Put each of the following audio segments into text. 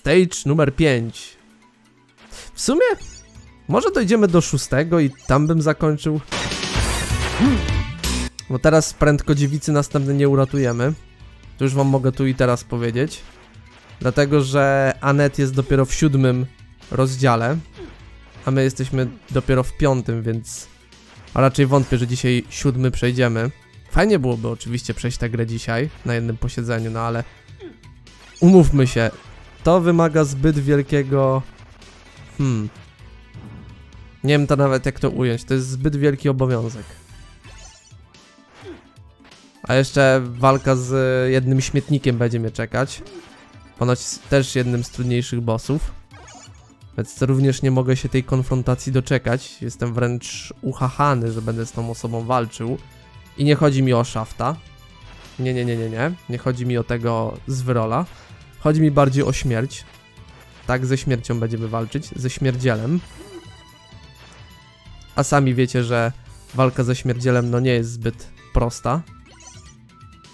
Stage numer 5. W sumie, może dojdziemy do szóstego i tam bym zakończył. Bo teraz prędko dziewicy następny nie uratujemy. To już wam mogę tu i teraz powiedzieć. Dlatego, że Anet jest dopiero w siódmym rozdziale, a my jesteśmy dopiero w piątym, więc a raczej wątpię, że dzisiaj siódmy przejdziemy. Fajnie byłoby oczywiście przejść tę grę dzisiaj na jednym posiedzeniu, no ale umówmy się, to wymaga zbyt wielkiego... Hmm... Nie wiem to nawet jak to ująć, to jest zbyt wielki obowiązek. A jeszcze walka z jednym śmietnikiem będzie mnie czekać. Ponoć też jednym z trudniejszych bossów. Więc również nie mogę się tej konfrontacji doczekać. Jestem wręcz uchachany, że będę z tą osobą walczył. I nie chodzi mi o szafta. Nie, nie, nie, nie, nie. Nie chodzi mi o tego z wyrola. Chodzi mi bardziej o śmierć. Tak, ze śmiercią będziemy walczyć. Ze śmierdzielem. A sami wiecie, że walka ze śmierdzielem no nie jest zbyt prosta.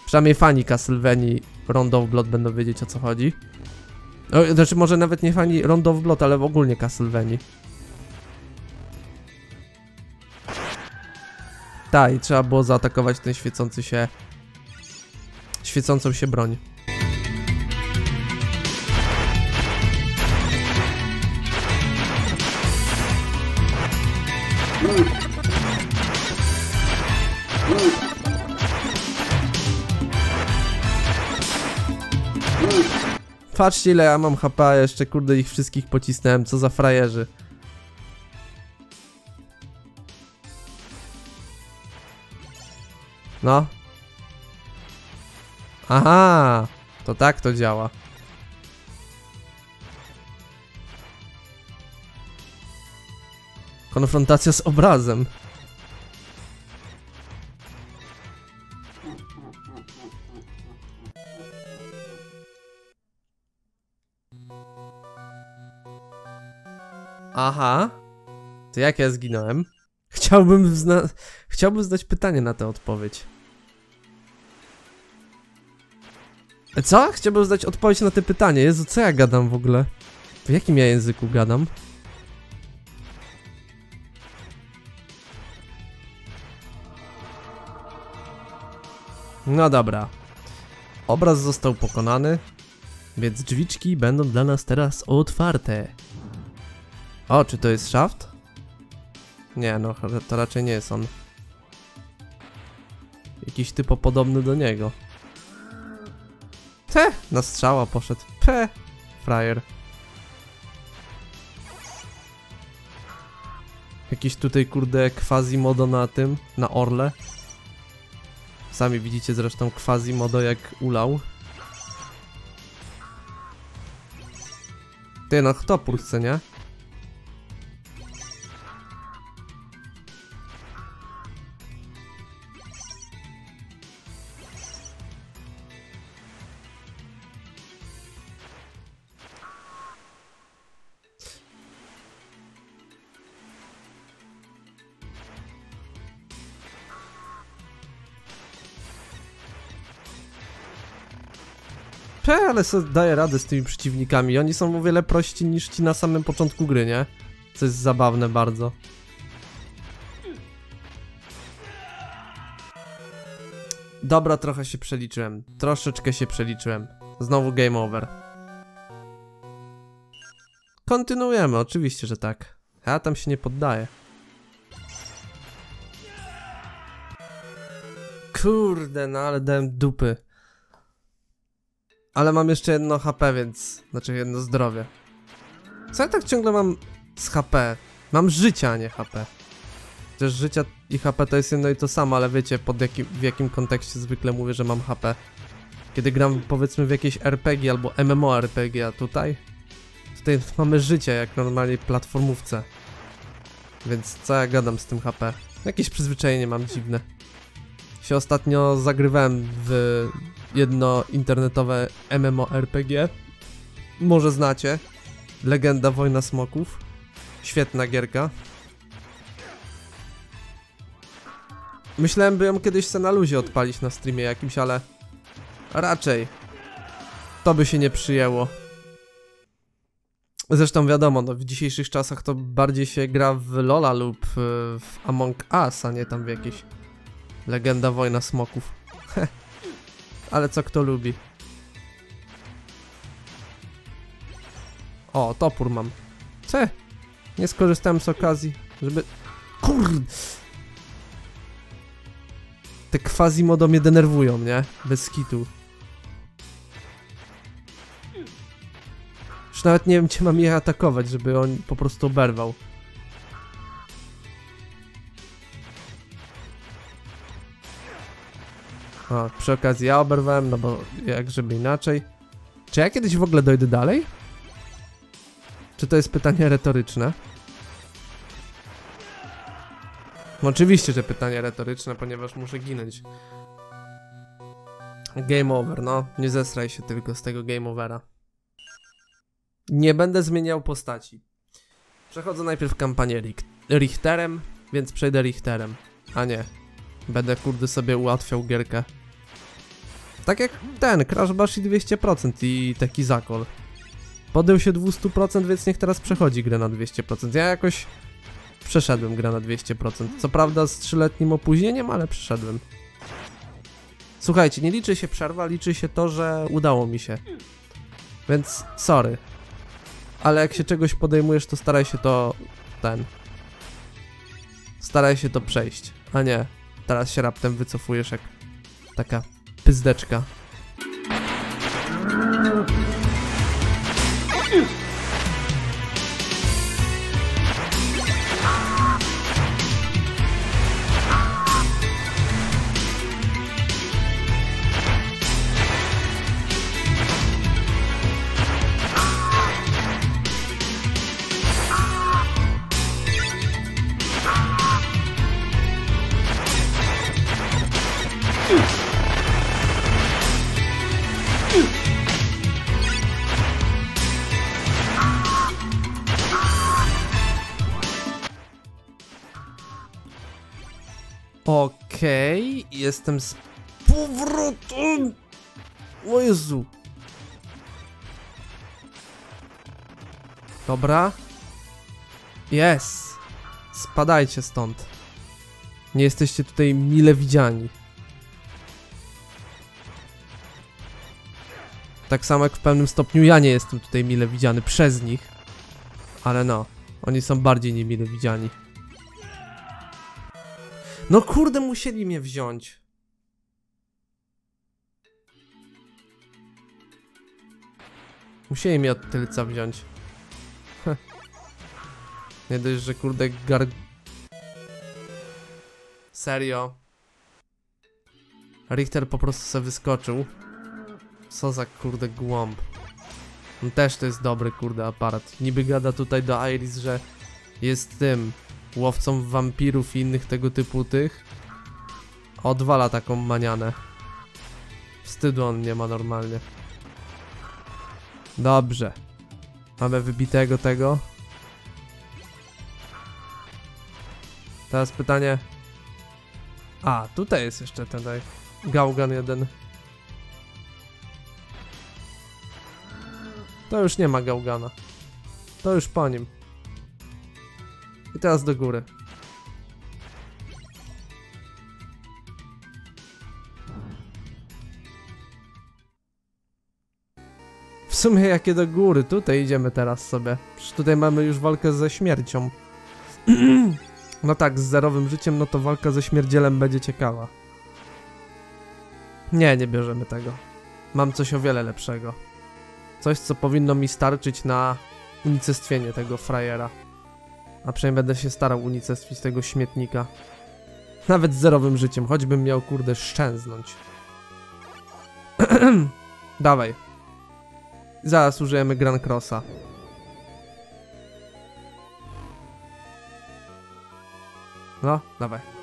Przynajmniej fani Castlevanii Rondo of Blood będą wiedzieć o co chodzi. O, znaczy może nawet nie fani Rondo of Blood, ale ogólnie Castlevanii. Tak, i trzeba było zaatakować ten świecący się... Świecącą się broń. Patrzcie ile ja mam HP, jeszcze kurde ich wszystkich pocisnąłem, co za frajerzy. No. Aha, to tak to działa. Konfrontacja z obrazem. Aha. To jak ja zginąłem? Chciałbym zna Chciałbym znać pytanie na tę odpowiedź. Co? Chciałbym znać odpowiedź na to pytanie. Jezu, co ja gadam w ogóle? W jakim ja języku gadam? No dobra. Obraz został pokonany, więc drzwiczki będą dla nas teraz otwarte. O, czy to jest shaft? Nie, no to raczej nie jest on. Jakiś typo podobny do niego. Te, na strzała poszedł. Pe, frajer. Jakiś tutaj kurde quasi-modo na tym, na orle. Sami widzicie zresztą quasi-modo jak ulał. Ty, no topór chce, nie? Cze, ale sobie daję radę z tymi przeciwnikami. Oni są o wiele prości niż ci na samym początku gry, nie? Co jest zabawne bardzo. Dobra, trochę się przeliczyłem. Troszeczkę się przeliczyłem. Znowu game over. Kontynuujemy, oczywiście, że tak. Ja tam się nie poddaję. Kurde, no ale dałem dupy. Ale mam jeszcze jedno HP, więc... Znaczy jedno zdrowie. Co ja tak ciągle mam z HP? Mam życia, a nie HP. Chociaż życia i HP to jest jedno i to samo, ale wiecie pod jakim, w jakim kontekście zwykle mówię, że mam HP. Kiedy gram powiedzmy w jakieś RPG albo MMORPG, a tutaj? Tutaj mamy życie jak normalnie platformówce. Więc co ja gadam z tym HP? Jakieś przyzwyczajenie mam dziwne. Się ostatnio zagrywałem w jedno internetowe MMORPG. Może znacie. Legenda Wojna Smoków. Świetna gierka. Myślałem, by ją kiedyś se na luzie odpalić na streamie jakimś, ale raczej to by się nie przyjęło. Zresztą wiadomo, no w dzisiejszych czasach to bardziej się gra w Lola lub y, w Among Us, a nie tam w jakieś Legenda Wojna Smoków. Ale co kto lubi. O, topór mam. Ce? Nie skorzystałem z okazji, żeby... Kurde! Te quasi-modo mnie denerwują, nie? Bez skitu. Już nawet nie wiem, gdzie mam je atakować, żeby on po prostu oberwał. O, przy okazji ja oberwałem, no bo jak żeby inaczej. Czy ja kiedyś w ogóle dojdę dalej? Czy to jest pytanie retoryczne? Oczywiście, że pytanie retoryczne, ponieważ muszę ginąć. Game over, no. Nie zesraj się tylko z tego game overa. Nie będę zmieniał postaci. Przechodzę najpierw kampanię Richt Richterem, więc przejdę Richterem. A nie. Będę kurde sobie ułatwiał gierkę. Tak jak ten, Crash Bash i 200% i taki zakol. Podjął się 200%, więc niech teraz przechodzi grę na 200%. Ja jakoś przeszedłem grę na 200%. Co prawda z 3-letnim opóźnieniem, ale przeszedłem. Słuchajcie, nie liczy się przerwa, liczy się to, że udało mi się. Więc sorry. Ale jak się czegoś podejmujesz, to staraj się to... ten... Staraj się to przejść, a nie teraz się raptem wycofujesz jak taka pyzdeczka. Okej, okay, jestem z powrotem! O Jezu! Dobra. Jest! Spadajcie stąd. Nie jesteście tutaj mile widziani. Tak samo jak w pewnym stopniu ja nie jestem tutaj mile widziany przez nich. Ale no, oni są bardziej niemile widziani. No kurde, musieli mnie wziąć. Musieli mnie od tylca wziąć. Nie dość, że kurde gar... Serio. Richter po prostu sobie wyskoczył. Co za kurde głąb. On też to jest dobry kurde aparat. Niby gada tutaj do Iris, że jest tym łowcą wampirów i innych tego typu tych. Odwala taką manianę. Wstydu on nie ma normalnie. Dobrze. Mamy wybitego tego. Teraz pytanie. A, tutaj jest jeszcze ten tak, Gaugan jeden. To już nie ma Gaugana. To już po nim. I teraz do góry. W sumie jakie do góry? Tutaj idziemy teraz sobie. Przecież tutaj mamy już walkę ze śmiercią. no tak, z zerowym życiem, no to walka ze śmierdzielem będzie ciekawa. Nie, nie bierzemy tego. Mam coś o wiele lepszego. Coś, co powinno mi starczyć na unicestwienie tego frajera. A przynajmniej będę się starał unicestwić tego śmietnika. Nawet z zerowym życiem, choćbym miał kurde szczęznąć. Dawaj. Zaraz użyjemy Grand Crossa. No, dawaj.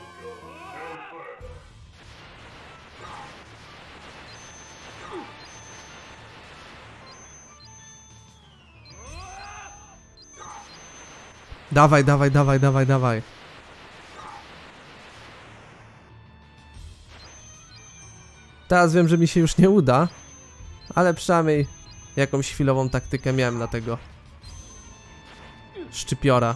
Dawaj, dawaj, dawaj, dawaj, dawaj. Teraz wiem, że mi się już nie uda, ale przynajmniej jakąś chwilową taktykę miałem na tego szczypiora.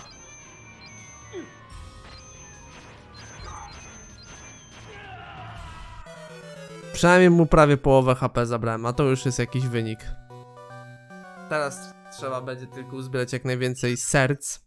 Przynajmniej mu prawie połowę HP zabrałem, a to już jest jakiś wynik. Teraz trzeba będzie tylko uzbierać jak najwięcej serc.